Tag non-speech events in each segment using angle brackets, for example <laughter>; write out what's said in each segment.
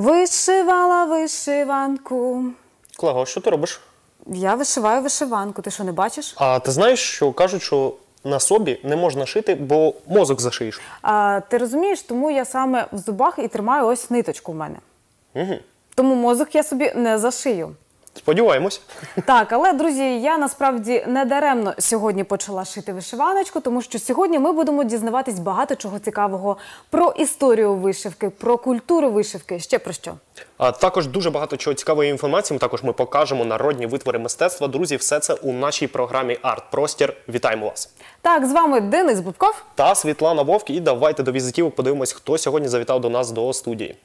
Вишивала вишиванку. Клего, що ти робиш? Я вишиваю вишиванку. Ти що не бачиш? А ти знаєш, що кажуть, що на собі не можна шити, бо мозок зашиєш. А, ти розумієш, тому я саме в зубах і тримаю ось ниточку в мене. Угу. Тому мозок я собі не зашию. Сподіваємось. Так, але друзі, я насправді не даремно сьогодні почала шити вишиваночку, тому що сьогодні ми будемо дізнаватись багато чого цікавого про історію вишивки, про культуру вишивки. Ще про що. А також дуже багато чого цікавої інформації. Також ми покажемо народні витвори мистецтва. Друзі, все це у нашій програмі Арт Простір. Вітаємо вас! Так, з вами Денис Бубков. Та Світлана Вовк. І давайте до візитів подивимось, хто сьогодні завітав до нас до студії.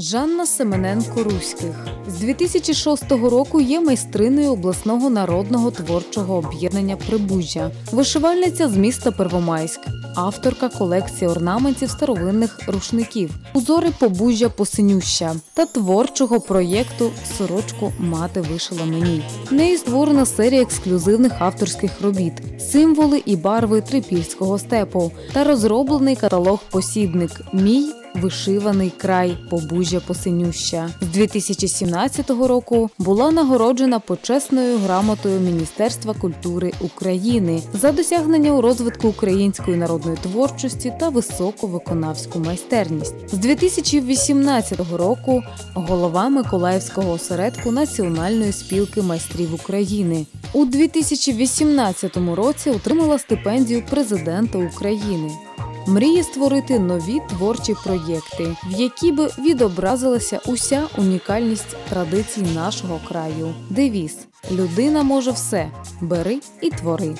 Жанна Семененко Руських. З 2006 року є майстриною обласного народного творчого об'єднання Прибужжя, вишивальниця з міста Первомайськ, авторка колекції орнаментів старовинних рушників, узори побужжя посинюща та творчого проєкту Сорочку мати вишила мені. В неї створена серія ексклюзивних авторських робіт, символи і барви трипільського степу та розроблений каталог посібник Мій Вишиваний край побужжя посинюща з 2017 року була нагороджена почесною грамотою Міністерства культури України за досягнення у розвитку української народної творчості та високу виконавську майстерність. З 2018 року голова Миколаївського осередку Національної спілки майстрів України. У 2018 році отримала стипендію президента України. Мріє створити нові творчі проєкти, в які би відобразилася уся унікальність традицій нашого краю. Девіз людина може все. Бери і твори.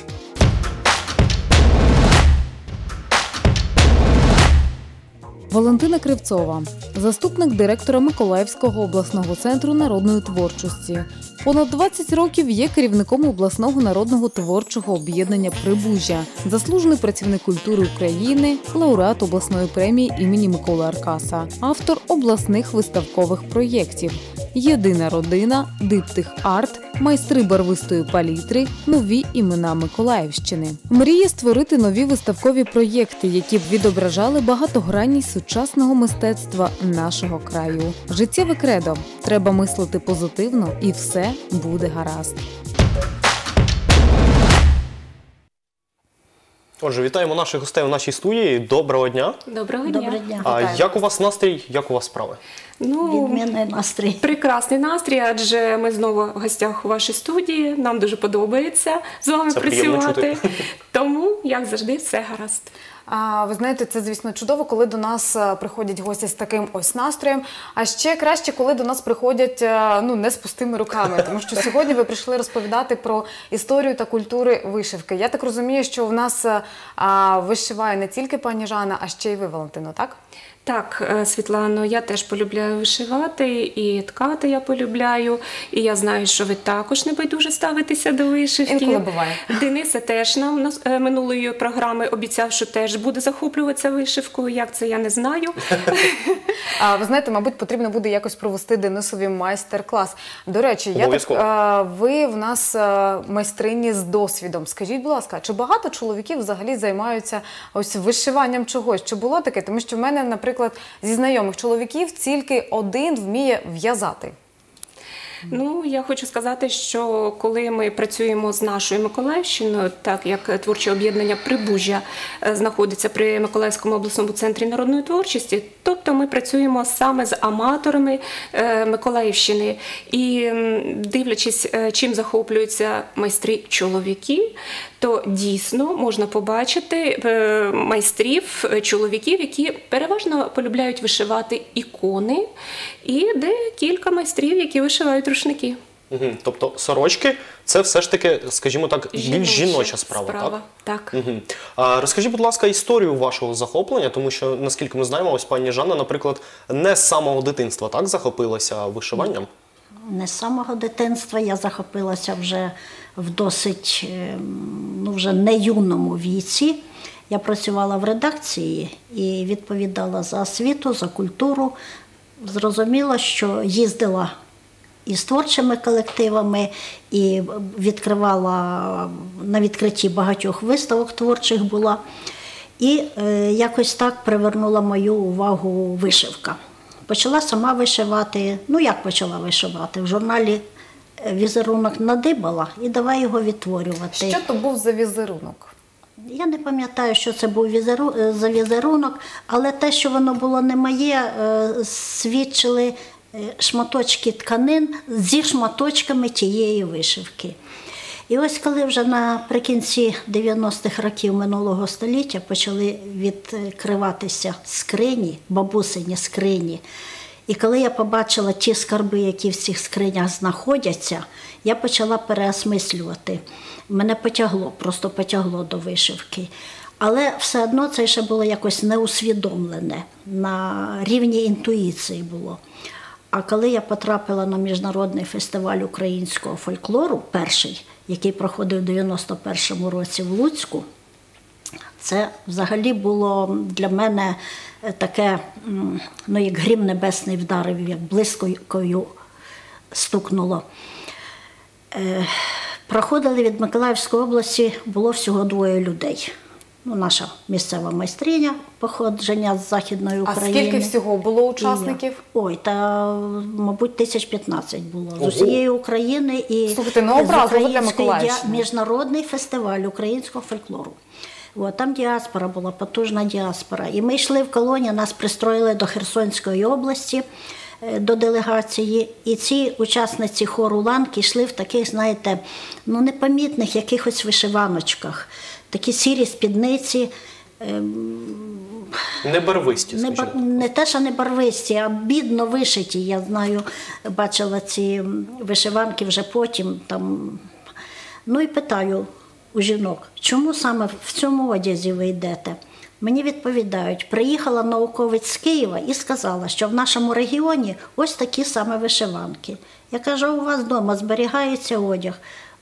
Валентина Кривцова, заступник директора Миколаївського обласного центру народної творчості. Понад 20 років є керівником обласного народного творчого об'єднання Прибужжя, заслужений працівник культури України, лауреат обласної премії імені Миколи Аркаса, автор обласних виставкових проєктів. Єдина родина, диптих арт, майстри барвистої палітри, нові імена Миколаївщини. Мріє створити нові виставкові проєкти, які б відображали багатогранність сучасного мистецтва нашого краю. Життєве кредо треба мислити позитивно, і все буде гаразд. Отже, вітаємо наших гостей у нашій студії. Доброго дня. Доброго дня. Доброго дня. А як у вас настрій? Як у вас справи? Ну, Відмінний настрій. прекрасний настрій, адже ми знову в гостях у вашій студії. Нам дуже подобається з вами Це приємно працювати. чути. Тому, як завжди, все гаразд. Ви знаєте, це звісно чудово, коли до нас е, приходять гості з таким ось настроєм. А ще краще, коли до нас приходять е, ну не з пустими руками, тому що сьогодні ви прийшли розповідати про історію та культури вишивки. Я так розумію, що в нас е, вишиває не тільки пані Жанна, а ще й ви, Валентино, так? Так, е, Світлано, я теж полюбляю вишивати, і ткати я полюбляю. І я знаю, що ви також не байдуже ставитеся до вишивки. Інколи буває. Дениса теж нам е, минулої програми обіцяв, що теж буде захоплюватися вишивкою. Як це я не знаю. <laughs> А ви знаєте, мабуть, потрібно буде якось провести Денисові майстер-клас. До речі, я так, е, ви в нас майстрині з досвідом. Скажіть, будь ласка, чи багато чоловіків взагалі займаються ось вишиванням чогось? Чи було таке? Тому що в мене, наприклад, зі знайомих чоловіків тільки один вміє в'язати. Ну, я хочу сказати, що коли ми працюємо з нашою Миколаївщиною, так як творче об'єднання Прибужжя е, знаходиться при Миколаївському обласному центрі народної творчості, тобто ми працюємо саме з аматорами е, Миколаївщини. І дивлячись, е, чим захоплюються майстри чоловіки, то дійсно можна побачити е, майстрів е, чоловіків, які переважно полюбляють вишивати ікони, і де кілька майстрів, які вишивають рушники. Угу. Тобто сорочки це все ж таки, скажімо так, більш жіноча справа, так? так. Угу. А, розкажіть, будь ласка, історію вашого захоплення, тому що, наскільки ми знаємо, ось пані Жанна, наприклад, не з самого дитинства так захопилася вишиванням. Не з самого дитинства я захопилася вже в досить е, ну, вже не юному віці. Я працювала в редакції і відповідала за освіту, за культуру. Зрозуміло, що їздила і з творчими колективами, і відкривала на відкритті багатьох виставок творчих була. І е, якось так привернула мою увагу вишивка. Почала сама вишивати. Ну як почала вишивати? В журналі візерунок надибала і давай його відтворювати. Що то був за візерунок? Я не пам'ятаю, що це був візеру... е, за візерунок, але те, що воно було не моє, е, свідчили е, шматочки тканин зі шматочками тієї вишивки. І ось коли вже наприкінці 90-х років минулого століття почали відкриватися скрині, бабусині скрині, і коли я побачила ті скарби, які в цих скринях знаходяться, я почала переосмислювати. Мене потягло, просто потягло до вишивки. Але все одно це ще було якось неусвідомлене, на рівні інтуїції було. А коли я потрапила на міжнародний фестиваль українського фольклору, перший, який проходив у 91-му році в Луцьку, це взагалі було для мене таке, ну як грім небесний вдарив, як блискою стукнуло. Е, Проходили від Миколаївської області, було всього двоє людей. Ну, наша місцева майстриня походження з Західної А України. скільки всього було І учасників? Ой, та мабуть, тисяч 15 було з усієї України і Слухайте, ну, з української міжнародний фестиваль українського фольклору. От, там діаспора була, потужна діаспора. І ми йшли в колонію, нас пристроїли до Херсонської області, е, до делегації. І ці учасниці хору ланки йшли в таких, знаєте, ну непомітних якихось вишиваночках. Такі сірі спідниці. Не барвисті, Не, бар- не те, що не барвисті, а бідно вишиті. Я знаю, бачила ці вишиванки вже потім. Там. Ну і питаю у жінок, чому саме в цьому одязі ви йдете? Мені відповідають, приїхала науковець з Києва і сказала, що в нашому регіоні ось такі саме вишиванки. Я кажу, у вас вдома зберігається одяг.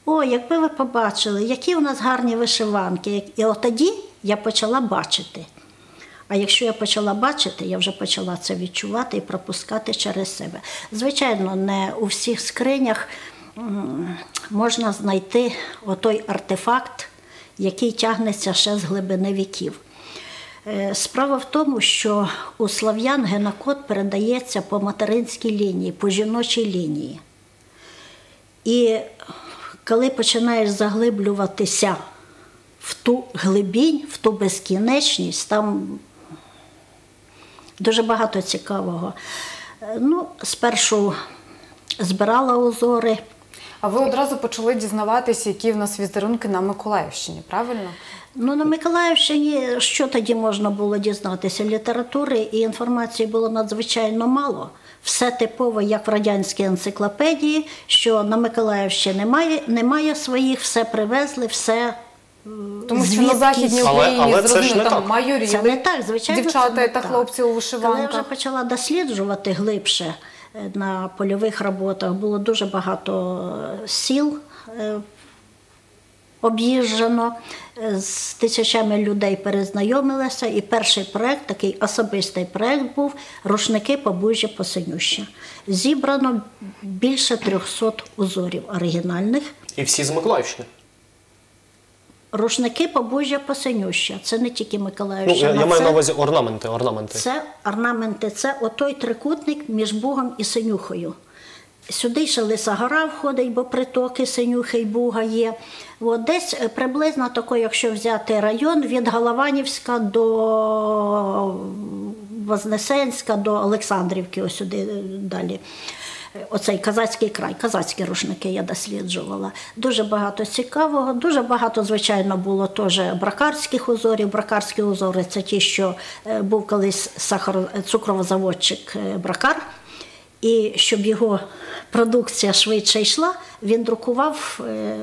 О, якби ви побачили, які у нас гарні вишиванки. І от тоді я почала бачити. А якщо я почала бачити, я вже почала це відчувати і пропускати через себе. Звичайно, не у всіх скринях можна знайти отой артефакт, який тягнеться ще з глибини віків. Е, Справа в тому, що у слав'ян генокод передається по материнській лінії, по жіночій лінії. І коли починаєш заглиблюватися в ту глибінь, в ту безкінечність, там дуже багато цікавого. Е, Ну, спершу збирала узори. А ви одразу почали дізнаватися, які в нас візерунки на Миколаївщині, правильно? Ну, на Миколаївщині що тоді можна було дізнатися? Літератури і інформації було надзвичайно мало. Все типово, як в радянській енциклопедії, що на Миколаївщині немає, немає своїх, все привезли, все. Тому що звідкись. на Західній Україні але ж зрозуміло, там так. майоріли, Це не так, звичайно. дівчата це не та так. хлопці у Коли я вже почала досліджувати глибше на польових роботах, було дуже багато е, сіл. е, Об'їжджено е, з тисячами людей перезнайомилася, і перший проект, такий особистий проект був Рушники побужжя посинюща. Зібрано більше 300 узорів оригінальних. І всі з Миколаївщини. Рушники побужжя посинюща. Це не тільки Ну, Миколаївщина. я, я маю це- на увазі орнаменти, орнаменти. Це орнаменти, це отой трикутник між Бугом і Синюхою. Сюди ще Лиса гора входить, бо притоки Синюхи й Буга є. От десь е, приблизно тако, якщо взяти район від Галаванівська до Вознесенська, до Олександрівки, ось сюди е, далі. Е, Оцей казацький край, казацькі рушники я досліджувала. Дуже багато цікавого, дуже багато, звичайно, було теж бракарських узорів. Бракарські узори це ті, що е, був колись сахар, цукровозаводчик е, Бракар. І щоб його продукція швидше йшла, він друкував е,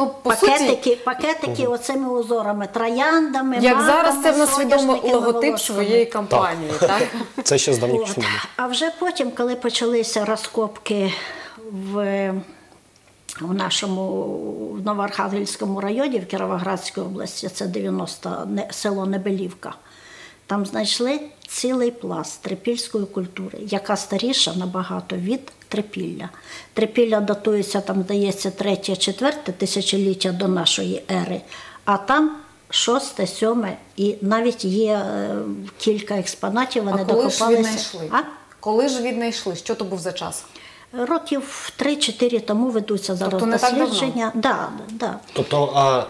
Ну, по суті, пакетики, пакетики оцими узорами, трояндами. як маками, зараз це в нас відомо соняшниками, логотип своєї компанії, так? <laughs> Це ще з давніх От. часів. А вже потім, коли почалися розкопки в, в нашому в Новоархангельському районі в Кіровоградській області, це 90 не- село Небелівка, там знайшли цілий пласт трипільської культури, яка старіша набагато від трипілля. Трипілля датується, там, здається, третє, четверте тисячоліття до нашої ери, а там шосте, сьоме, і навіть є е, кілька експонатів, вони а коли ж докопалися. віднайшли? А? Коли ж віднайшли? Що то був за час? Років 3-4 тому ведуться зараз Тобто не так давно? дослідження. Да, да. Тобто а,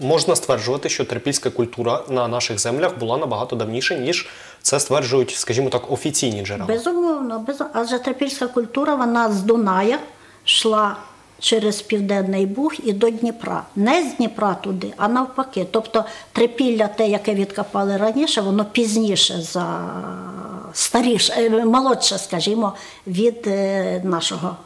можна стверджувати, що трипільська культура на наших землях була набагато давніше, ніж це стверджують, скажімо так, офіційні джерела. Безумовно, безумовно. адже трипільська культура вона з Дуная йшла через Південний Буг і до Дніпра. Не з Дніпра туди, а навпаки. Тобто трипілля, те, яке відкопали раніше, воно пізніше за старіше, е, молодше, скажімо, від е, нашого.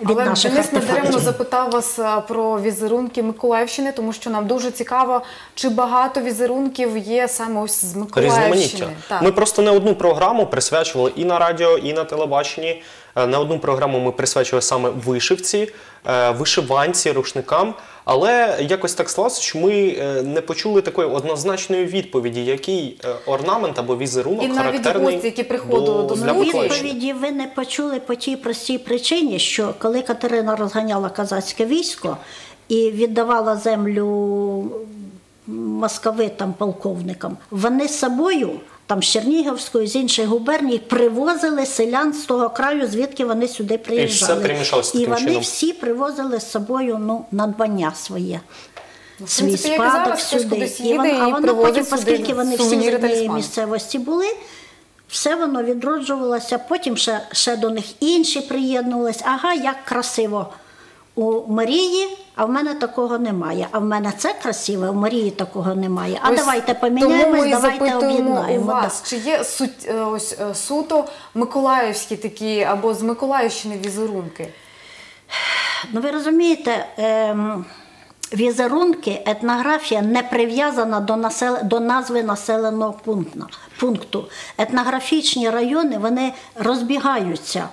Від Але наших Денис недаремно запитав вас про візерунки Миколаївщини, тому що нам дуже цікаво, чи багато візерунків є саме ось з Миколаївщини. Різноманіття. Так. Ми просто не одну програму присвячували і на радіо, і на телебаченні. Е, Не одну програму ми присвячували саме вишивці, е, вишиванці, рушникам. Але якось так сталося, що ми е, не почули такої однозначної відповіді, який орнамент або візерунок І навіть характерний гості, які приходили до для нас. Відповіді ви не почули по тій простій причині, що коли Катерина розганяла казацьке військо і віддавала землю московитам, полковникам, вони з собою. Там з Чернігівської, з інших губерній привозили селян з того краю, звідки вони сюди приїжджали. і таким вони чином. всі привозили з собою ну, надбання своє. Ну, Свій принципі, спадок сюди. І їде вон- і а воно потім, оскільки вони всі з однієї місцевості були, все воно відроджувалося, потім ще, ще до них інші приєднувалися. Ага, як красиво у Марії, а в мене такого немає. А в мене це красиве, у Марії такого немає. А Ось давайте поміняємось, давайте об'єднаємо. вас, чи є суть, е, ось, е, суто миколаївські такі або з Миколаївщини візерунки? Ну ви розумієте, ем, візерунки, етнографія не прив'язана до, насел... до назви населеного пункту. Етнографічні райони вони розбігаються.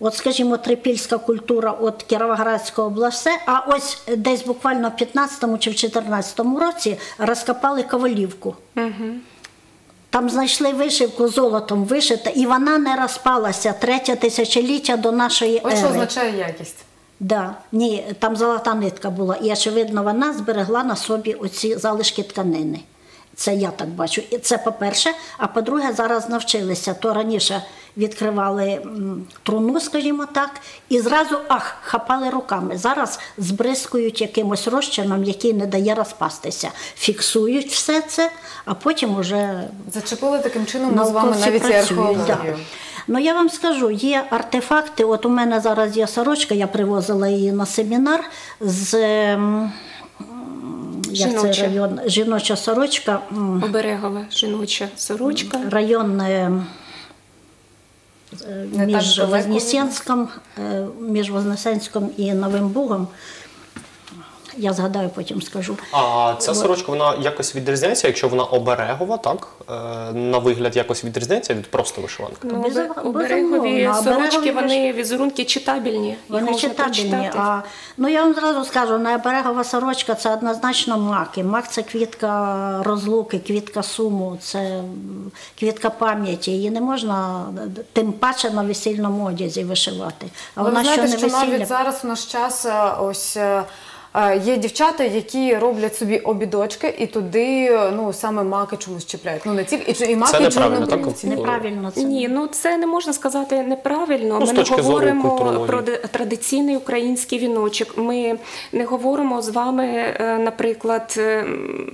От, скажімо, трипільська культура от Кіровоградська область, а ось десь буквально в 15-му чи в 14-му році розкопали Ковалівку. Там знайшли вишивку золотом вишита, і вона не розпалася третє тисячоліття до нашої Ось ери. що означає якість. Да, ні, там золота нитка була, і очевидно, вона зберегла на собі оці залишки тканини. Це я так бачу. І це по-перше. А по-друге, зараз навчилися. То раніше відкривали труну, скажімо так, і зразу ах, хапали руками. Зараз збризкують якимось розчином, який не дає розпастися. Фіксують все це, а потім уже Зачепили таким чином ми з вами навіть археологію. да. Ну я вам скажу, є артефакти. От у мене зараз є сорочка, я привозила її на семінар з ем, як це район, жіноча сорочка, Оберегова жіноча сорочка. район е, е, між Вознесенськом, е, між Вознесенськом і Новим Бугом. Я згадаю, потім скажу. А ця сорочка вона якось відрізняється, якщо вона оберегова, так? Е, На вигляд якось відрізняється від просто вишиванки. Ну, Без- оберегові сорочки, вони візерунки читабельні. Вони читабельні. А, ну я вам зразу скажу, берегова сорочка це однозначно маки. Мак це квітка розлуки, квітка суму, це квітка пам'яті. Її не можна тим паче на весільному одязі вишивати. А вона знаєте, що що не весілля. навіть зараз у наш час е, ось. Е, Є дівчата, які роблять собі обідочки і туди ну саме маки чомусь чіпляють. Ну не ці і, і маки Це і неправильно, так? Неправильно це. Ні, ну це не можна сказати неправильно. Ну, Ми не говоримо про традиційний український віночок. Ми не говоримо з вами, е, наприклад, е,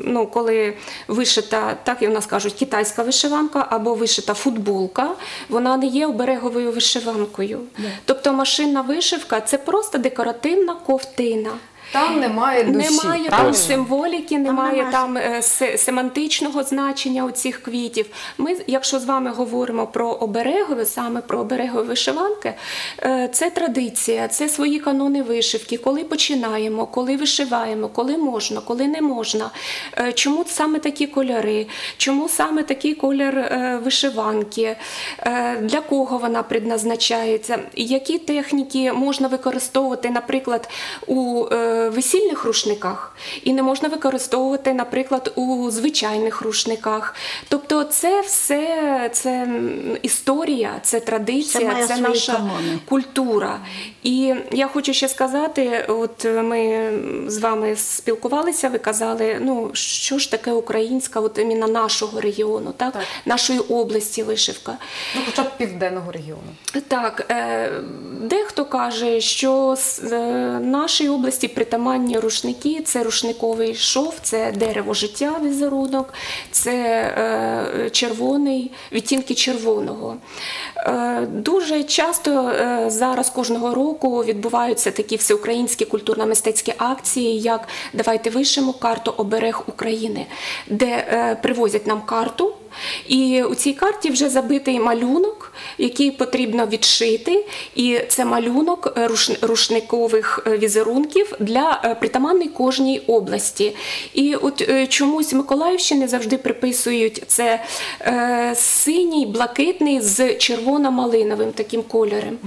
ну коли вишита, так і в нас кажуть, китайська вишиванка або вишита футболка, вона не є обереговою вишиванкою. Тобто машинна вишивка це просто декоративна ковтина. Там немає душі. Немає там правильно? символіки, немає немає. там е, семантичного значення у цих квітів. Ми, якщо з вами говоримо про оберегове, саме про оберегові вишиванки, е, це традиція, це свої канони вишивки, коли починаємо, коли вишиваємо, коли можна, коли не можна. Е, Чому саме такі кольори? Чому саме такий колір е, вишиванки? Е, Для кого вона предназначається? Які техніки можна використовувати, наприклад, у весільних рушниках і не можна використовувати, наприклад, у звичайних рушниках. Тобто, це все це історія, це традиція, Це це наша канони. культура. І я хочу ще сказати: от ми з вами спілкувалися, ви казали, ну що ж таке українська, от іменно нашого регіону, так? Так. нашої області вишивка. Ну, хоча б південного регіону. Так, е, дехто каже, що з е, нашій області притаманні рушники це рушниковий шов, це дерево життя візерунок, це е, червоний, відтінки червоного. Е, дуже часто е, зараз кожного року відбуваються такі всеукраїнські культурно-мистецькі акції, як Давайте вишимо карту оберег України, де привозять нам карту. І у цій карті вже забитий малюнок, який потрібно відшити, і це малюнок е, рушникових е, візерунків для е, притаманної кожній області. І от чомусь Миколаївщини завжди приписують це синій, блакитний з червоно-малиновим таким кольором.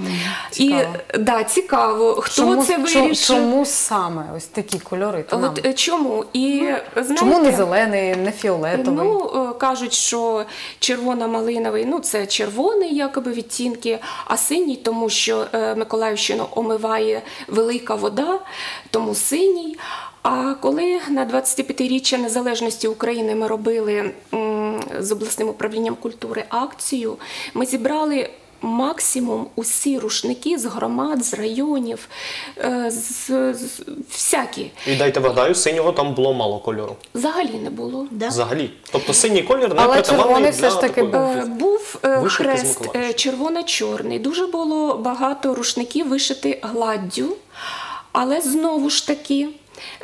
цікаво. І да, цікаво, хто чому, це вирішив. чому саме ось такі кольори? От чому? І знаєте, Чому не зелений, не фіолетовий? Ну, кажуть, що червоно-малиновий, ну це червоний якоби відтінки, а синій, тому що е, Миколаївщину омиває велика вода, тому синій. А коли на 25-річчя незалежності України ми робили з обласним управлінням культури акцію, ми зібрали. Максимум усі рушники з громад, з районів, е, з, з всякі. І дайте вгадаю, синього там було мало кольору. Взагалі не було. Да? Взагалі. Тобто синій колір не Але червоний все ж таки такої був. Е, Був е, хрест червоно-чорний. Дуже було багато рушників вишити гладдю, але знову ж таки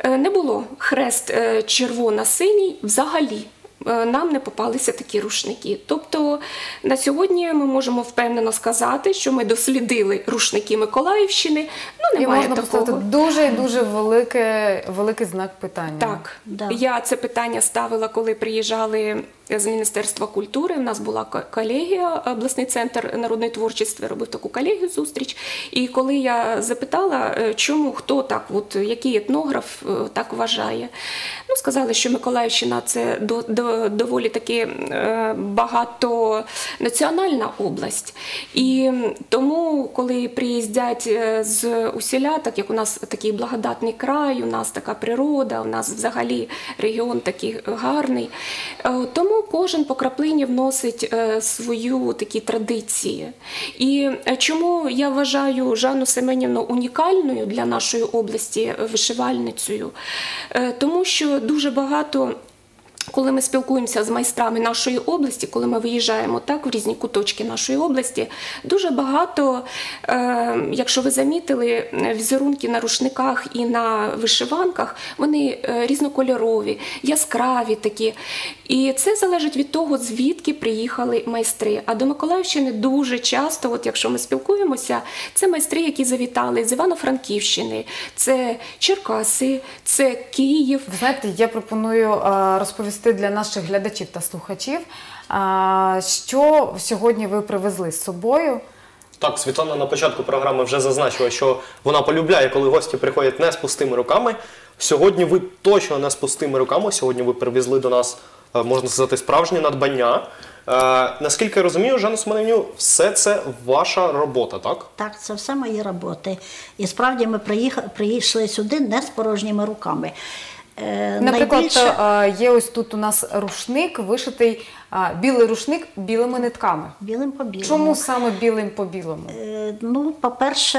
не було хрест червоно-синій взагалі. Е, Нам не попалися такі рушники. Тобто на сьогодні ми можемо впевнено сказати, що ми дослідили рушники Миколаївщини. Ну І немає можна такого. дуже дуже велике, великий знак питання. Так, Да. я це питання ставила, коли приїжджали з Міністерства культури. У нас була колегія, обласний центр народної творчості робив таку колегію зустріч. І коли я запитала, е, чому хто так, от який етнограф е, так вважає, ну сказали, що Миколаївщина це до, до, доволі таки е, багатонаціональна область. І тому, коли приїздять е, з усіля, так як у нас такий благодатний край, у нас така природа, у нас взагалі регіон такий гарний. е, Тому кожен по краплині вносить е, свою такі традиції. І е, чому я вважаю Жанну Семенівну унікальною для нашої області вишивальницею? Е, Тому що дуже багато. Коли ми спілкуємося з майстрами нашої області, коли ми виїжджаємо так в різні куточки нашої області, дуже багато, е, якщо ви замітили, візерунки на рушниках і на вишиванках, вони е, різнокольорові, яскраві такі. І це залежить від того, звідки приїхали майстри. А до Миколаївщини дуже часто, от якщо ми спілкуємося, це майстри, які завітали з Івано-Франківщини, це Черкаси, це Київ. Знаєте, я пропоную е, розповісти для наших глядачів та слухачів, що сьогодні ви привезли з собою. Так, Світлана на початку програми вже зазначила, що вона полюбляє, коли гості приходять не з пустими руками. Сьогодні ви точно не з пустими руками. Сьогодні ви привезли до нас, е, можна сказати, справжнє надбання. Е, наскільки я розумію, Жанна Семенівню, все це ваша робота, так? Так, це все мої роботи. І справді ми приїхали, прийшли сюди не з порожніми руками. Е, Наприклад, найбільше- е, є ось тут у нас рушник, вишитий білий рушник білими нитками. білим по білому. Чому саме білим по білому? Е, Ну, по-перше,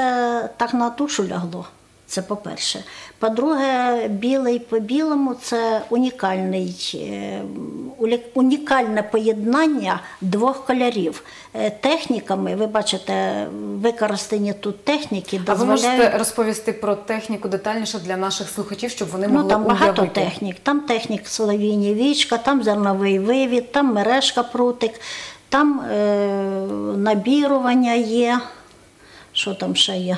так на душу лягло. Це по-перше. По-друге, білий по білому це унікальний, е, унікальне поєднання двох кольорів. Е, Техніками, ви бачите, використані тут техніки, А ви можете розповісти про техніку детальніше для наших слухачів, щоб вони Ну могли там багато уявити? технік. Там технік соловійні вічка, там зерновий вивід, там мережка прутик, там е, набірування є. Що там ще є?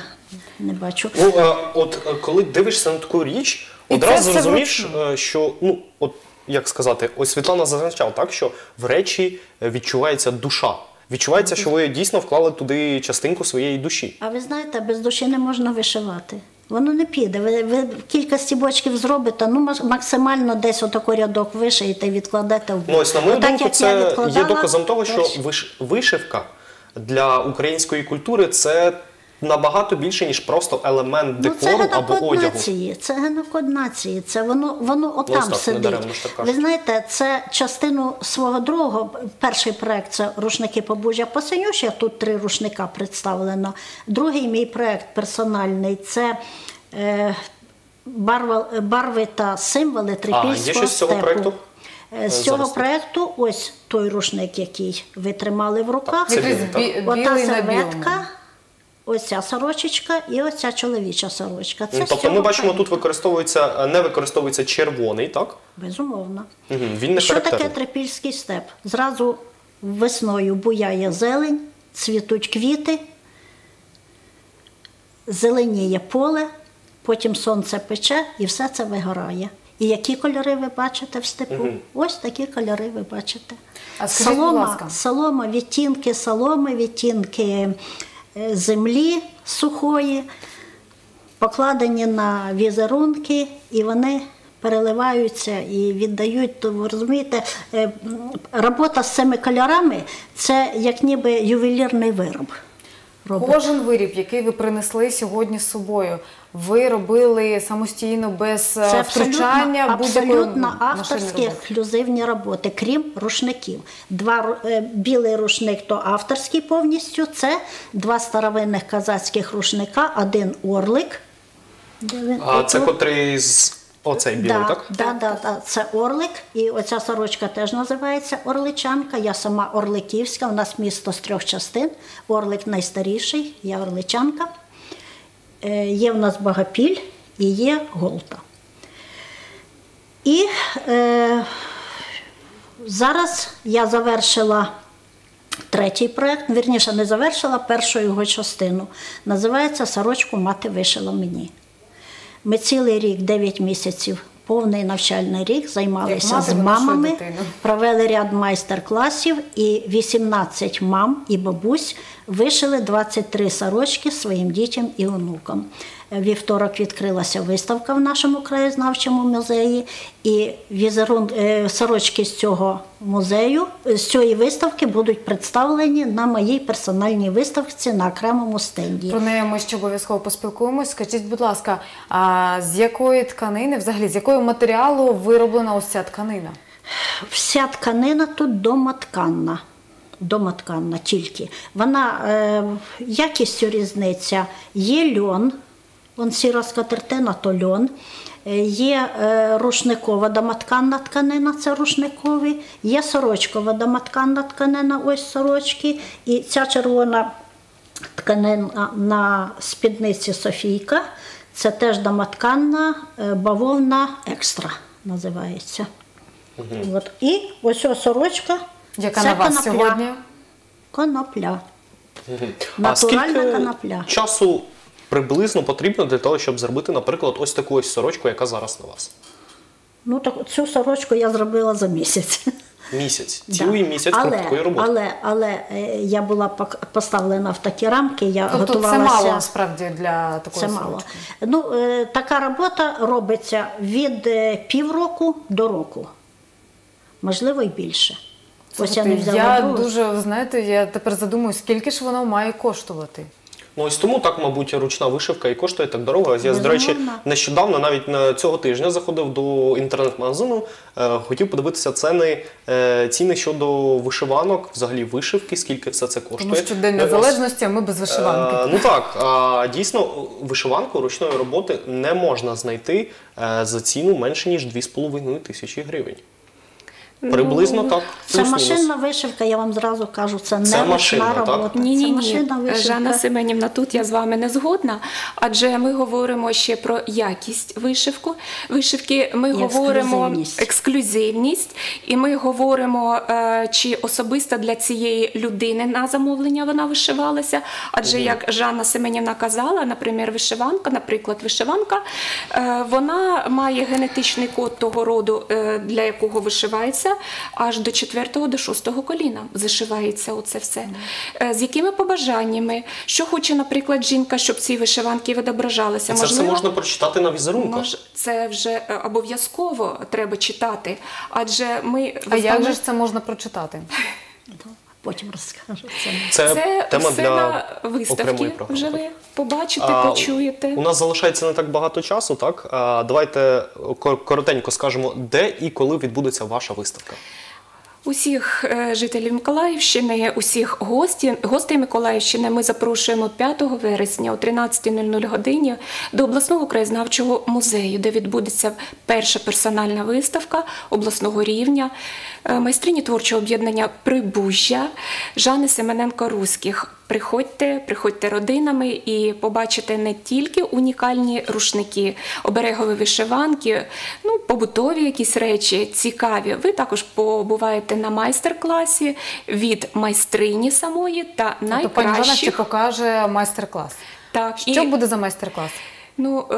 Не бачу. Ну, е, от коли дивишся на таку річ, І одразу це все розумієш, е, що ну, от як сказати, ось Світлана зазначала так, що в речі е, відчувається душа. Відчувається, що ви дійсно вклали туди частинку своєї душі. А ви знаєте, без душі не можна вишивати. Воно не піде. Ви, ви кілька стібочків зробите, ну мак- максимально десь отако рядок вишиєте і відкладете в бок. Ну, ось на мою Отак, думку, як це є відкладала, доказом того, що виш- вишивка для української культури це набагато більше, ніж просто елемент Ну, це декору або одягу. нації, це генокод нації, це воно, воно отам так, сидить. даремно Ви знаєте, це частину свого другого, перший проект це рушники Побужжя Посинюшя, тут три рушника представлено. Другий мій проект персональний це е, барви та символи трипільського є щось з цього степу. Е, З цього тут. проекту ось той рушник, який ви тримали в руках. Це Якийсь білий, так? Ота білий білому. серветка, ось ця сорочечка і ось ця чоловіча сорочка. Це Тобто ми бачимо, тут використовується не використовується червоний, так? Безумовно. Угу. Він не Що таке трипільський степ? Зразу весною буяє зелень, цвітуть квіти, зеленіє поле, потім сонце пече і все це вигорає. І які кольори ви бачите в степу? Ось такі кольори ви бачите. А скажіть, будь солома, ласка. солома, відтінки соломи, відтінки е, землі сухої, покладені на візерунки, і вони переливаються і віддають. То ви розумієте, е, робота з цими кольорами це як ніби ювелірний вироб. робить. Кожен виріб, який ви принесли сьогодні з собою, ви робили самостійно без е, Це втручання абсолютно, будь-якої абсолютно авторські ексклюзивні роботи, крім рушників. Два е, білий рушник то авторський повністю. Це два старовинних казацьких рушника, один орлик. А це котрий з оцей білий, да, так? Да, да, да, це орлик. І оця сорочка теж називається Орличанка. Я сама Орликівська, у нас місто з трьох частин. Орлик найстаріший, я Орличанка. Е, є в нас багапіль і є голта. І е, зараз я завершила третій проєкт, вірніше, не завершила першу його частину. Називається Сорочку мати вишила мені. Ми цілий рік, 9 місяців, повний навчальний рік, займалися мати з мамами, провели ряд майстер-класів, і 18 мам і бабусь вишили 23 сорочки своїм дітям і онукам. Е, Вівторок відкрилася виставка в нашому краєзнавчому музеї, і візерун е, сорочки з цього музею, е, з цієї виставки будуть представлені на моїй персональній виставці на окремому стенді. Про неї ми ще обов'язково поспілкуємось. Скажіть, будь ласка, а з якої тканини, взагалі, з якого матеріалу вироблена ось ця тканина? Вся тканина тут домотканна. Домотканна тільки. Вона е, якістю різниця. Є льон, вон сіра скатертина, то льон. Е, Є е, рушникова домотканна тканина, це рушникові, є сорочкова домотканна тканина, ось сорочки. І ця червона тканина на спідниці Софійка, це теж домотканна е, бавовна екстра називається. От. І ось ось сорочка. Яка це на вас конопля. сьогодні? Конопля. А Натуральна скільки конопля. часу приблизно потрібно для того, щоб зробити, наприклад, ось таку ось сорочку, яка зараз на вас? Ну так цю сорочку я зробила за місяць. Місяць, Да. цілий місяць але, кропіткої роботи. Але, але е, я була поставлена в такі рамки, я Тобто це мало насправді для такої Це мало. сорочки. Ну, е, така робота робиться від е, півроку до року. Можливо, і більше. Ось я не взяла я дуже, знаєте, я тепер задумую, скільки ж воно має коштувати. Ну ось тому так, мабуть, ручна вишивка і коштує так дорого. Я, до речі, нещодавно, навіть на цього тижня, заходив до інтернет-магазину, е, хотів подивитися ціни, е, ціни щодо вишиванок, взагалі вишивки, скільки все це коштує. Тому що День Е, Незалежності, а ми без вишиванки. Е, ну так, а, дійсно, вишиванку ручної роботи не можна знайти е, за ціну менше ніж 2,5 тисячі гривень. Приблизно так. Це машинна вишивка, я вам зразу кажу, це не Це машинна, так? робота. Ні, ні, ні. Жанна Семенівна, тут я з вами не згодна, адже ми говоримо ще про якість вишивку. Вишивки ми І говоримо ексклюзивність. ексклюзивність, і ми говоримо, е, чи особисто для цієї людини на замовлення вона вишивалася. Адже як Жанна Семенівна казала, наприклад, вишиванка, наприклад, вишиванка, е, вона має генетичний код того роду, е, для якого вишивається зберігається аж до 4 до 6 коліна. Зашивається оце все. Е, З якими побажаннями, що хоче, наприклад, жінка, щоб ці вишиванки відображалися. Це все можна прочитати на візерунках. Мож, це вже е, обов'язково треба читати, адже ми А як же ж це можна прочитати? <laughs> Потім розкажу. Це Це, це тема все для на виставки Вже ви побачите, А, почуєте. У нас залишається не так багато часу, так? А, давайте коротенько скажемо, де і коли відбудеться ваша виставка. Усіх е, жителів Миколаївщини, усіх гості, гостей Миколаївщини ми запрошуємо 5 вересня о 13.00 годині до обласного краєзнавчого музею, де відбудеться перша персональна виставка обласного рівня е, майстрині творчого об'єднання Прибужжя Жани Семененко Руських. Приходьте, приходьте родинами і побачите не тільки унікальні рушники, оберегові вишиванки, ну, побутові якісь речі цікаві. Ви також побуваєте на майстер-класі від майстрині самої та То пані ще покаже майстер-клас. Так, Що буде за майстер-клас? Ну, е,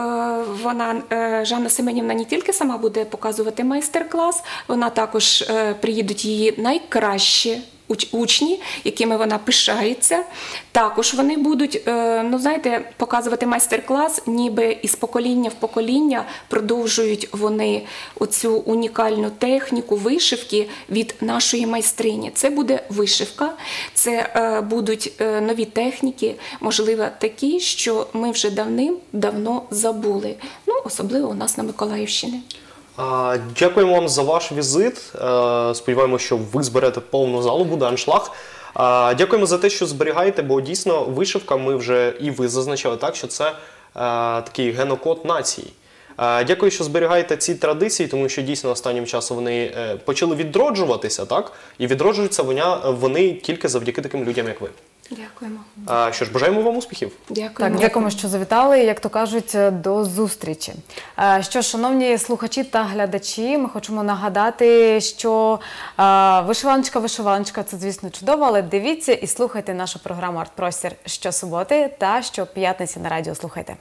вона е, Жанна Семенівна не тільки сама буде показувати майстер-клас, вона також е, приїдуть її найкращі. Уч- Учні, якими вона пишається, також вони будуть, е, ну знаєте, показувати майстер-клас, ніби із покоління в покоління продовжують вони оцю унікальну техніку вишивки від нашої майстрині. Це буде вишивка, це е, будуть е, нові техніки, можливо, такі, що ми вже давним-давно забули. Ну, особливо у нас на Миколаївщині. Дякуємо вам за ваш візит. Е, Сподіваємося, що ви зберете повну залу, буде аншлаг. Дякуємо за те, що зберігаєте, бо дійсно вишивка ми вже і ви зазначали так, що це е, такий генокод нації. Е, Дякую, що зберігаєте ці традиції, тому що дійсно останнім часом вони почали відроджуватися, так? І відроджуються вони тільки завдяки таким людям, як ви. Дякуємо. А, Що ж, бажаємо вам успіхів. Дякуємо. Так, дякуємо, що завітали. Як то кажуть, до зустрічі. Що, ж, шановні слухачі та глядачі, ми хочемо нагадати, що вишиваночка, вишиваночка це звісно чудово, але дивіться і слухайте нашу програму Артпростір щосуботи та щоп'ятниці на радіо. Слухайте.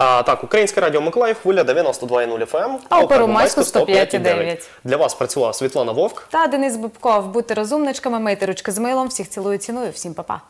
А, Так, Українське радіо Миколаїв, хвиля 92,0 FM. А у Первомайську 105,9. Для вас працювала Світлана Вовк. Та Денис Бубков. Будьте розумничками, мийте ручки з милом. Всіх цілую, ціною, Всім па-па.